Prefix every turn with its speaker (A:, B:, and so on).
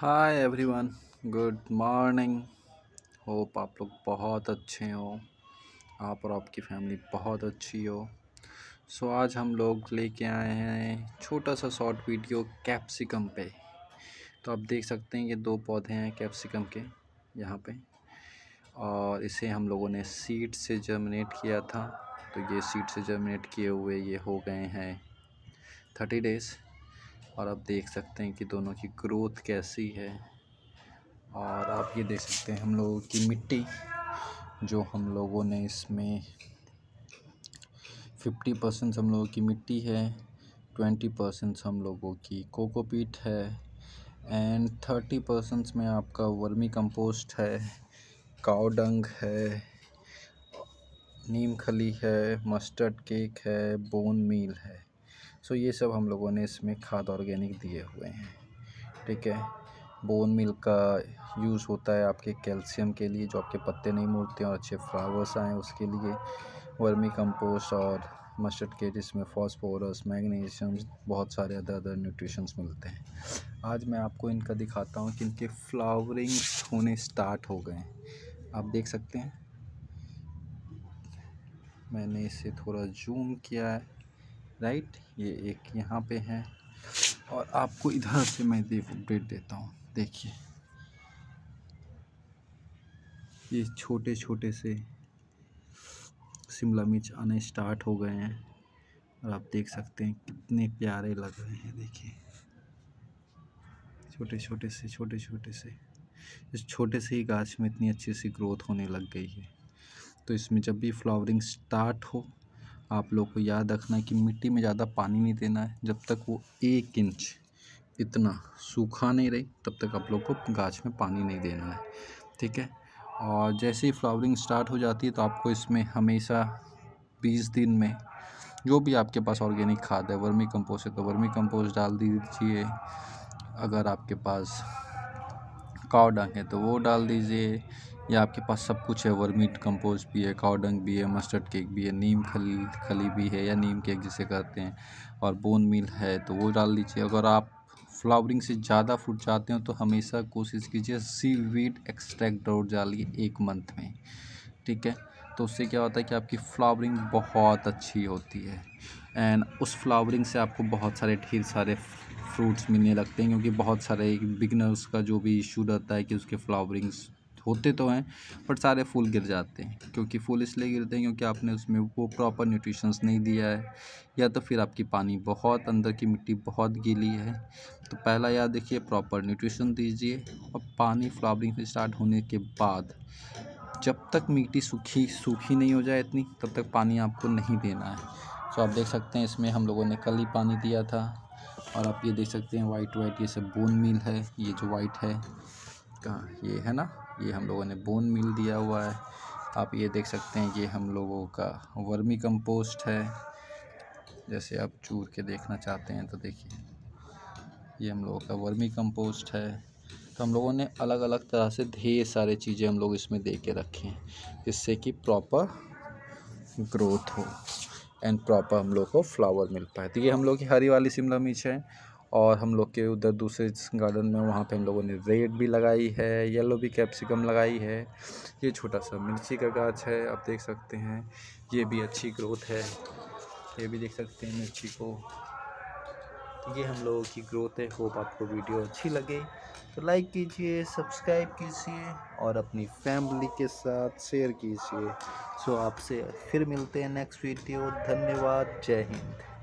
A: Hi everyone good morning hope आप लोग बहुत अच्छे हो। आप और आपकी फैमिली बहुत अच्छी हो। सो so, आज हम लोग लेके आए हैं छोटा सा शॉर्ट वीडियो कैप्सिकम पे। तो आप देख सकते हैं ये दो पौधे हैं कैप्सिकम के यहाँ पे। और इसे हम लोगों ने सीड से जर्मिनेट किया था। तो ये सीड से जर्मिनेट किए हुए ये हो गए हैं थर्टी डेज़ और आप देख सकते हैं कि दोनों की ग्रोथ कैसी है। और आप ये देख सकते हैं हम लोगों की मिट्टी, जो हम लोगों ने इसमें फिफ्टी परसेंट हम लोगों की मिट्टी है ट्वेंटी परसेंट हम लोगों की कोकोपीट है एंड थर्टी परसेंट में आपका वर्मी कंपोस्ट है काउडंग है, नीम खली है मस्टर्ड केक है बोन मील है। सो ये सब हम लोगों ने इसमें खाद ऑर्गेनिक दिए हुए हैं। ठीक है? बोन मिल का यूज़ होता है आपके कैल्शियम के लिए, जो आपके पत्ते नहीं मुड़ते और अच्छे फ्लावर्स आएँ उसके लिए। वर्मी कंपोस्ट और मस्टर्ड के जिसमें फॉस्फोरस मैग्नीशियम बहुत सारे अदर अदर न्यूट्रिशंस मिलते हैं। आज मैं आपको इनका दिखाता हूँ कि इनके फ्लावरिंग होने स्टार्ट हो गए हैं। आप देख सकते हैं। मैंने इसे थोड़ा जूम किया है। राइट, ये एक यहाँ पे है। और आपको इधर से मैं अपडेट देता हूँ। देखिए। ये छोटे छोटे से शिमला मिर्च आने स्टार्ट हो गए हैं। और आप देख सकते हैं कितने प्यारे लग रहे हैं, देखिए। छोटे छोटे से छोटे छोटे से। इस छोटे से ही गाछ में इतनी अच्छी सी ग्रोथ होने लग गई है। तो इसमें जब भी फ्लावरिंग स्टार्ट हो आप लोग को याद रखना है कि मिट्टी में ज़्यादा पानी नहीं देना है, जब तक वो एक इंच इतना सूखा नहीं रही, तब तक आप लोग को गाछ में पानी नहीं देना है, ठीक है? और जैसे ही फ्लावरिंग स्टार्ट हो जाती है तो आपको इसमें हमेशा बीस दिन में जो भी आपके पास ऑर्गेनिक खाद है, वर्मी कंपोस्ट है तो वर्मी कंपोस्ट डाल दीजिए। अगर आपके पास काव डंग है तो वो डाल दीजिए। या आपके पास सब कुछ है वर्मीट कंपोस्ट भी है काउडंग भी है, मस्टर्ड केक भी है, नीम खली खली भी है या नीम केक जिसे कहते हैं, और बोन मिल है तो वो डाल दीजिए। अगर आप फ्लावरिंग से ज़्यादा फ्रूट चाहते हो तो हमेशा कोशिश कीजिए सी वीड एक्सट्रैक्ट ज़रूर डालिए एक मंथ में, ठीक है? तो उससे क्या होता है कि आपकी फ्लावरिंग बहुत अच्छी होती है, एंड उस फ्लावरिंग से आपको बहुत सारे, ढेर सारे फ्रूट्स मिलने लगते हैं, क्योंकि बहुत सारे बिगनर्स का जो भी इशू रहता है कि उसके फ्लावरिंग्स होते तो हैं बट सारे फूल गिर जाते हैं, क्योंकि फूल इसलिए गिरते हैं क्योंकि आपने उसमें वो प्रॉपर न्यूट्रिशंस नहीं दिया है, या तो फिर आपकी पानी बहुत, अंदर की मिट्टी बहुत गीली है। तो पहला याद देखिए प्रॉपर न्यूट्रिशन दीजिए, और पानी फ्लावरिंग से स्टार्ट होने के बाद, जब तक मिट्टी सूखी सूखी नहीं हो जाए इतनी, तब तक पानी आपको नहीं देना है। तो आप देख सकते हैं इसमें हम लोगों ने कल ही पानी दिया था, और आप ये देख सकते हैं वाइट वाइट ये सब बोन मिल है, ये जो वाइट है। कहाँ ये है ना, ये हम लोगों ने बोन मिल दिया हुआ है। आप ये देख सकते हैं ये हम लोगों का वर्मी कंपोस्ट है। जैसे आप चूर के देखना चाहते हैं तो देखिए, ये हम लोगों का वर्मी कंपोस्ट है। तो हम लोगों ने अलग अलग तरह से ढेर सारे चीज़ें हम लोग इसमें दे के रखे हैं, जिससे कि प्रॉपर ग्रोथ हो एंड प्रॉपर हम लोग को फ्लावर मिल पाए। तो ये हम लोग की हरी वाली शिमला मिर्च है। और हम लोग के उधर दूसरे गार्डन में वहाँ पे हम लोगों ने रेड भी लगाई है येलो भी कैप्सिकम लगाई है। ये छोटा सा मिर्ची का गाछ है, आप देख सकते हैं। ये भी अच्छी ग्रोथ है। ये भी देख सकते हैं मिर्ची को। ये हम लोगों की ग्रोथ है। होप आपको वीडियो अच्छी लगे। तो लाइक कीजिए सब्सक्राइब कीजिए और अपनी फैमिली के साथ शेयर कीजिए। सो आपसे फिर मिलते हैं नेक्स्ट वीडियो धन्यवाद। जय हिंद।